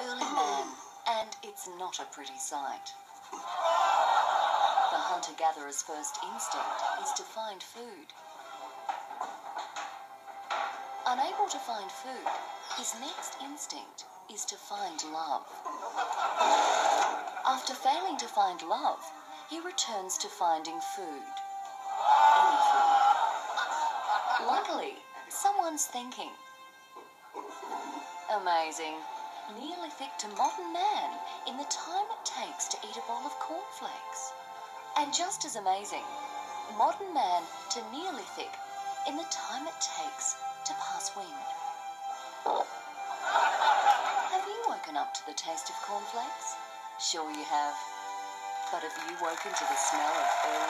early uh-huh. man, and it's not a pretty sight. The hunter gatherer's first instinct is to find food. Unable to find food, his next instinct is to find love. After failing to find love, he returns to finding food. Any food. Luckily, someone's thinking. Amazing. Neolithic to modern man in the time it takes to eat a bowl of cornflakes. And just as amazing, modern man to Neolithic in the time it takes to pass wind. Have you woken up to the taste of cornflakes? Sure you have. But have you woken to the smell of early?